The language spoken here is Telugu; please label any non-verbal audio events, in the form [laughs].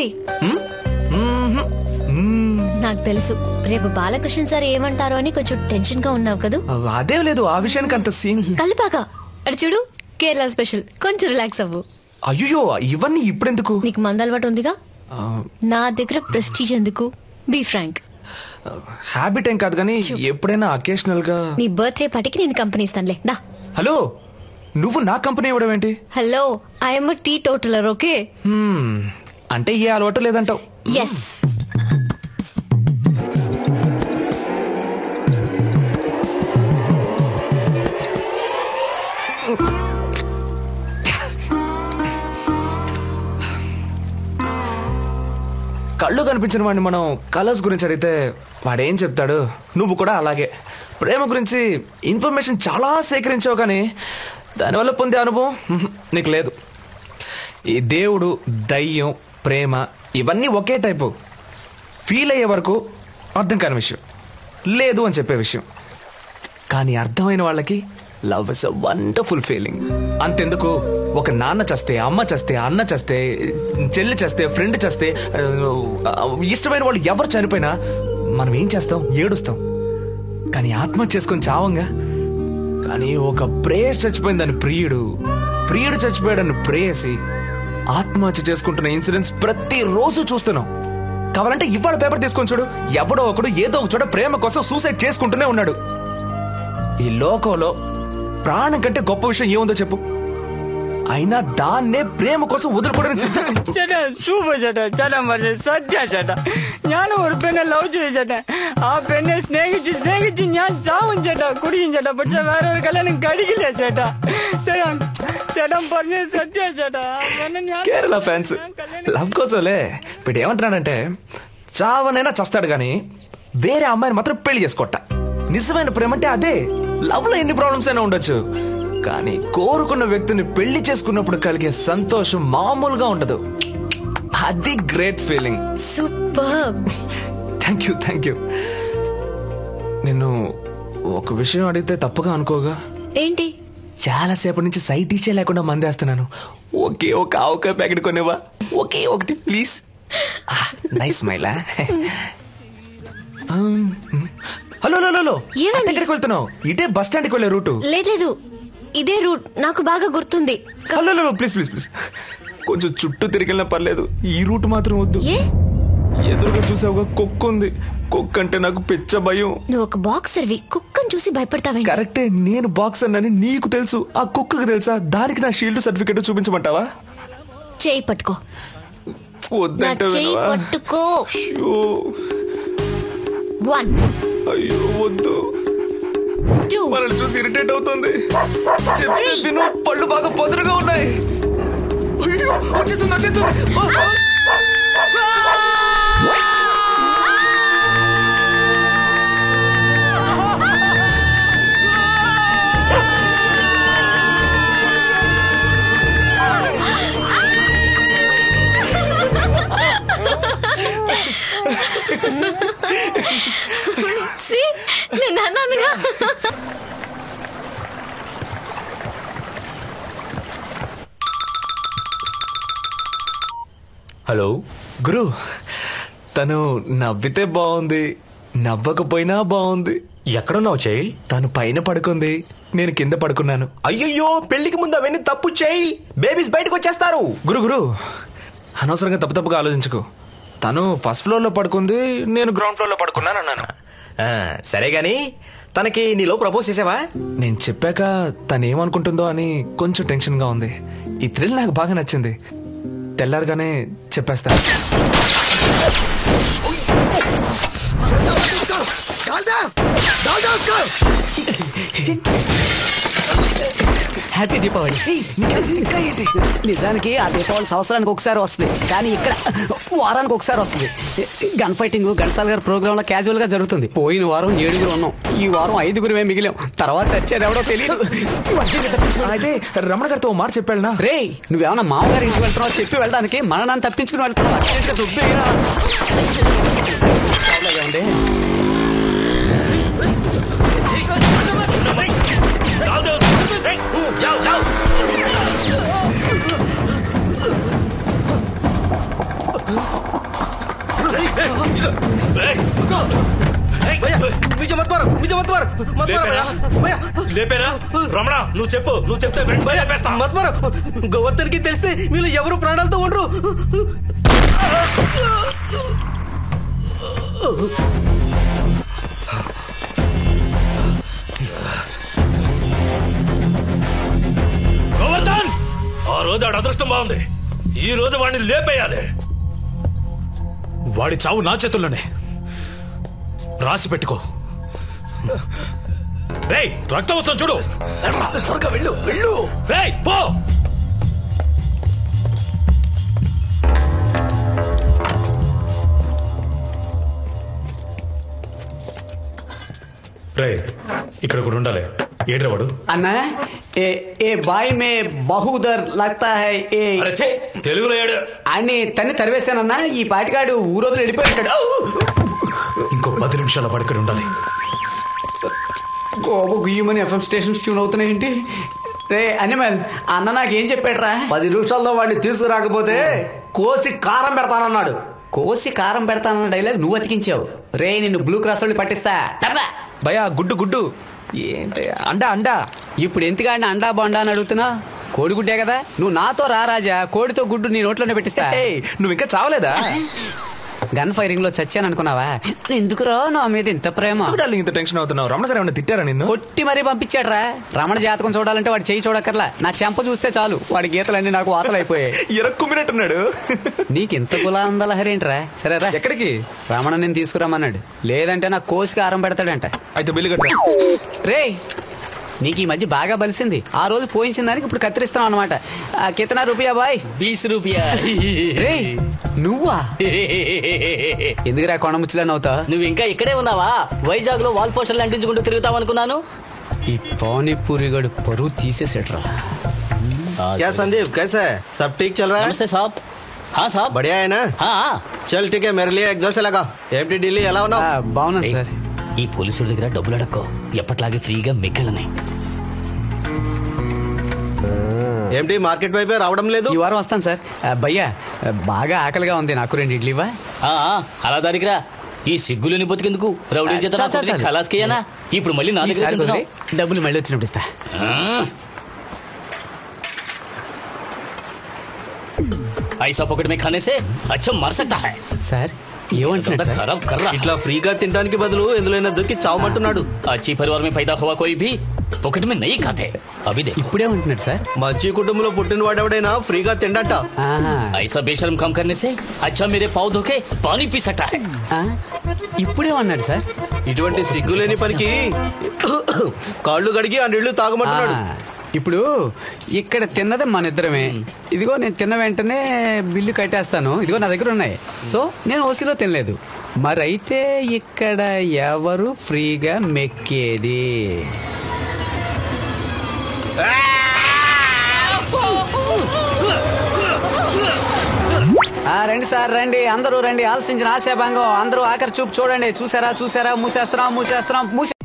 ఏమైంది. నాకు తెలుసు. రేపు బాలకృష్ణ సార్ ఏమంటారో అని కొంచెం టెన్షన్గా ఉన్నావు కదూ? అదేం లేదు ఆ విషయానికి అంత సీన్. కలిపాక. అటు చూడు కేరళ స్పెషల్. కొంచెం రిలాక్స్ అవ్వు. అయ్యో ఇవన్నీ ఇప్పుడెందుకు? నీకు మందలవాటు ఉందిగా? ఆ, నా దగ్గర ప్రెస్టీజ్ ఎందుకు? బీ ఫ్రాంక్ హ్యాబిట్ ఏం కాదు కానీ ఎప్పుడైనా అకేషనల్గా నీ బర్త్డే పార్టీకి నేను కంపెనీ ఇస్తానులే. దా. హలో నువ్వు నా కంపెనీ ఇవ్వడం ఏంటి? Hello I'm teetotaler okay. అంటే ఏ అలవాటు లేదంటావు? ఎస్ కళ్ళు కనిపించిన వాడిని మనం కలర్స్ గురించి అడిగితే వాడేం చెప్తాడు? నువ్వు కూడా అలాగే. ప్రేమ గురించి ఇన్ఫర్మేషన్ చాలా సేకరించావు కానీ దానివల్ల పొందే అనుభవం నీకు లేదు. ఈ దేవుడు దయ్యం ప్రేమ ఇవన్నీ ఒకే టైపు. ఫీల్ అయ్యే వరకు అర్థం కాని విషయం. లేదు అని చెప్పే విషయం. కానీ అర్థమైన వాళ్ళకి love is a wonderful feeling అంతెందుకు? ఒక నాన్న చస్తే అమ్మ చస్తే అన్న చస్తే చెల్లి చస్తే ఫ్రెండ్ చస్తే ఇష్టమైన వాళ్ళు ఎవరు చనిపోయినా మనం ఏం చేస్తాం? ఏడుస్తాం. కానీ ఆత్మహత్య చేసుకొని చావంగా? కానీ ఒక ప్రేయస్ చచ్చిపోయిందని ప్రియుడు ప్రియుడు చచ్చిపోయాడని ప్రేయసి ఆత్మహత్య చేసుకుంటున్న ఇన్సిడెంట్స్ ప్రతిరోజు చూస్తున్నాం. కావాలంటే ఇవాళ పేపర్ తీసుకొని చూడు. ఎవడో ఒకడు ఏదో ఒక చోట ప్రేమ కోసం సూసైడ్ చేసుకుంటూనే ఉన్నాడు. ఈ లోకంలో ప్రాణం కంటే గొప్ప విషయం ఏముందో చెప్పు. అయినా దాన్నే ప్రేమ కోసం వదులుకోవడానికి సిద్ధం ചേട്ടാ സൂപ്പർ ചേട്ടാ ചേട്ടാ പറഞ്ഞ സത്യ ചേട്ടാ ഞാൻ ഒരു പെണ്ണെ ലവ് ചെയ്തു ചേട്ടാ ആ പെണ്ണെ സ്നേഹിച്ച് സ്നേഹിച്ച് ഞാൻ ചാവും ചേട്ടാ കുടിക്കും ചേട്ടാ പക്ഷെ വേറെ ഒരു കല്യാണം കഴിക്കില്ല ചേട്ടാ ചേട്ടാ ചേട്ടൻ പറഞ്ഞ സത്യ ചേട്ടാ ആ പെണ്ണെ ഞാൻ కేరళ ఫ్యాన్స్ లవ్ కోసంలే ఇప్పుడు ఏమంటున్నాడంటే చావనైనా చస్తాడు గాని వేరే అమ్మాయిని మాత్రం పెళ్లి చేసుకోట నిజమైన ప్రేమ అంటే అదే లవ్ లో ఎన్ని ప్రాబ్లమ్స్ అయినా ఉండొచ్చు కానీ కోరుకున్న వ్యక్తిని పెళ్ళి చేసుకున్నప్పుడు కలిగే సంతోషం మామూలుగా ఉండదు. అది great feeling. Super. Thank you thank you. నిన్ను ఒక విషయం అడిగితే తప్పుగా అనుకోగా? ఏంటి? చాలాసేపటి నుంచి సైట్ ఇచ్చే లేకుండా మందేస్తున్నాను. ఒకే ఒక ఆవకాయ ప్యాకెట్ కొనేవా ఒకే ఒకటి please. Nice Maila. [laughs] Hello hello hello? ఎక్కడికి వెళ్తున్నావు? ఇదే బస్ స్టాండ్కి వెళ్ళే రూటు. లేదు లేదు. ఇదే రూట్. నాకు బాగా గుర్తుంది. ప్లీజ్ ప్లీజ్ ప్లీజ్ కొంచెం చుట్టూ తిరిగినా పర్లేదు. ఈ రూట్ మాత్రం వద్దు. ఎదురుగా చూసావుగా కుక్క ఉంది. కుక్క అంటే నాకు పిచ్చ భయం. నువ్వు ఒక బాక్సర్వి. కుక్కను చూసి భయపడతావేంటి? కరెక్టే నేను బాక్స్ అన్నని నీకు తెలుసు. ఆ కుక్కకు తెలుసా? దానికి నా షీల్డ్ సర్టిఫికెట్ చూపించమంటావా? చేయి పట్టుకో? పట్టుకో. వన్. అయ్యో వద్దు. మనల్ని చూసి ఇరిటేట్ అవుతుంది చెప్పేది విను పళ్ళు బాగా పొదరుగా ఉన్నాయి వచ్చేస్తుంది వచ్చేస్తుంది ఆ, ఆ. See? హలో. గురు తను నవ్వితే బాగుంది నవ్వకపోయినా బాగుంది ఎక్కడున్నావు చేయి తను పైన పడుకుంది నేను కింద పడుకున్నాను. అయ్యయ్యో పెళ్ళికి ముందు అవన్నీ తప్పు చేయి బేబీస్ బయటకు వచ్చేస్తారు గురు గురు అనవసరంగా తప్పు తప్పుగా ఆలోచించుకో. తను ఫస్ట్ ఫ్లోర్లో పడుకుంది నేను గ్రౌండ్ ఫ్లోర్లో పడుకున్నాను అన్నాను సరే గాని తనకి నీలో ప్రపోజ్ చేసావా? నేను చెప్పాక తను ఏమనుకుంటుందో అని కొంచెం టెన్షన్గా ఉంది. ఈ థ్రిల్ నాకు బాగా నచ్చింది. తెల్లారగానే చెప్పేస్తా. [laughs] హ్యాపీ దీపావళి నిజానికి ఆ దీపావళి సంవత్సరానికి ఒకసారి వస్తుంది. కానీ ఇక్కడ వారానికి ఒకసారి వస్తుంది. గన్ ఫైటింగ్ ఘంటసాల గారి ప్రోగ్రామ్లో క్యాజువల్గా జరుగుతుంది. పోయిన వారం ఏడుగురు ఉన్నాం. ఈ వారం ఐదుగురమే మిగిలాం. తర్వాత చచ్చేది ఎవడో తెలియదు అయితే రమణ గారితో ఓ మాట చెప్పాడునా? రే నువ్వేమన్నా మామగారి ఇంటికి వెళ్తున్నావు? చెప్పి వెళ్ళడానికి మననాన్ని తప్పించుకుని వెళ్తున్నావు? जाओ जाओ भैया मुझे मत मारो मुझे मत मारो मत मारो भैया లేపేరా రమణ నువ్వు చెప్పు నువ్వు చెప్తే వెంటనే లేపేస్తా మత్ మారు గోవర్ధన్ కి తెలిస్తే మీరు ఎవరు ప్రాణాలతో ఉండరు రోజు ఆడ అదృష్టం బాగుంది. ఈ రోజు వాడిని లేపేయాలి. వాడి చావు నా చేతుల్లోనే. రాసి పెట్టుకో. రక్తం వస్తుంది చూడు. త్వరగా వెళ్ళు వెళ్ళు. రేయ్ పో. రే ఇక్కడ కూడా ఉండాలి. ఏడ్రా వాడు? అన్నా ఏ ఏ బాయ్ మే బహుదర్ లగ్తా హై ఏ. తెలుగులో ఏడు. అని తన్ని తరివేశానన్నా ఈ పాటికాడు ఊరోజులు వెళ్ళిపోయాడు. ఇంకో పది నిమిషాల ఇక్కడ ఉండాలి. గోబు గుయ్యమని ఎఫ్ఎం స్టేషన్ ట్యూన్ అవుతున్నాయేంటి రే అనిమల్ అన్న నాకేం చెప్పాడురా? పది నిమిషాల్లో వాడిని తీసుకురాకపోతే కోసి కారం పెడతానన్నాడు. కోసి కారం పెడతానన్న డైలాగ్ నువ్వు అతికించావు. రే నిన్ను బ్లూ క్రాస్ వాళ్ళు పట్టిస్తా. భయా గుడ్డు గుడ్డు. ఏంటి అండా అండా. ఇప్పుడు ఎందుకంటే అండా బొండా అని అడుగుతున్నా? కోడిగుడ్డే కదా? నువ్వు నాతో రా రాజా. కోడితో గుడ్డు నీ నోట్లోనే పెట్టిస్తా. నువ్వు ఇంకా చావలేదా? గన్ ఫైరింగ్లో చచ్చాను అనుకున్నావా? ఎందుకురా నా మీద ఇంత ప్రేమ? డార్లింగ్ ఇంత టెన్షన్ అవుతున్నావు? రమణ గారు తిట్టారా నిన్ను? కొట్టి మరీ పంపించాడ్రా. రమణ జాతకం చూడాలంటే వాడు చేయి చూడక్కర్లా. నా చెంప చూస్తే చాలు. వాడి గీతలన్నీ నాకు వాతలు అయిపోయాయి ఎరక్కుమ్మినట్టున్నాడు నీకు ఇంత గులాందలహరేంట్రా సరేరా ఎక్కడికి? రమణ నేను తీసుకురమ్మన్నాడు. లేదంటే నా కోసికి ఆరం పెడతాడంట. అయితే బిల్లు కట్టా. రే నీకు ఈ మధ్య బాగా బలిసింది ఆ రోజు పోయించిన దానికి ఇప్పుడు కత్తిరిస్తున్నావు అనమాట కితనా రూపాయ బాయ్ బీస్ రూపాయ రే నువ్వా ఎందుకురా కొండ ముచ్చలా నవ్వుతా నువ్వు ఇంకా ఇక్కడే ఉన్నావా వైజాగ్ లో వాల్ పోస్టర్లు అంటించుకుంటూ తిరుగుతావు అనుకున్నాను ఈ పానీపూరి గడు పరువు తీసేసాడ్రా क्या संदीप कैसा है सब ठीक चल रहा है నమస్తే సాబ్ హా సాబ్ बढ़िया है ना హా चल ठीक है मेरे लिए एक दो से लगा एमटी ఢిల్లీ ఎలా ఆ, ఉన్నావు బాగున్నాను సార్ ఈ పోలీసుల దగ్గర డబ్బులు అడక్కో ఎప్పట్లాగే ఫ్రీగా మిగిలినాయి ఏంటి మార్కెట్ వైపే రావడం లేదు ఈ వారం వస్తాను సార్ ఆ, భయ్యా ఆ, బాగా ఆకలిగా ఉంది నాకు రెండు ఇడ్లీవా ఆ, ఆ, అలా దానికిరా ఈ సిగ్గులని బతికెందుకు రౌడీ చేత చాలు, చాలు, చాలు. ఖలాస్కేయనా ఇప్పుడు మళ్ళీ నా దగ్గర ఈసారి తింటున్నావు. కుదిరి, డబ్బులు మళ్ళీ వచ్చినప్పుడు ఇస్తా ऐसा पॉकेट में खाने से अच्छा मर सकता है సార్ ఏమంటున్నాడు సార్ खराब कर रहा ఇట్లా ఫ్రీగా తినడానికి బదులు ఎందులోనే దొరికి చావమంటున్నాడు अच्छी परिवार में पैदा हुआ कोई भी पॉकेट में नहीं खाते अभी देखो ఇప్పుడేమంటున్నాడు సార్ మంచి కుటుంబంలో పుట్టిన వాడెవడైనా ఫ్రీగా తిండట ఆహా. ऐसा बेशरम काम करने से अच्छा मेरे पाव धोके पानी पी सकता है ఆ? ఇప్పుడేమన్నాడు సార్ ఇటువంటి సిగ్గులేని పనికి కాళ్ళు కడిగి ఆ నీళ్లు ఆ, తాగమంటున్నాడు ఇప్పుడు ఇక్కడ తిన్నది మన ఇద్దరమే. ఇదిగో నేను తిన్న వెంటనే బిల్లు కట్టేస్తాను. ఇదిగో నా దగ్గర ఉన్నాయి. సో నేను ఓసీలో తినలేదు. మరైతే ఇక్కడ ఎవరు ఫ్రీగా మెక్కేది? ఆ, రండి సార్ రండి. అందరూ రండి. ఆలోచించిన ఆశాభంగం. అందరూ ఆఖరి చూపు చూడండి. చూసారా చూసారా? మూసేస్తున్నాం మూసేస్తున్నాం మూసే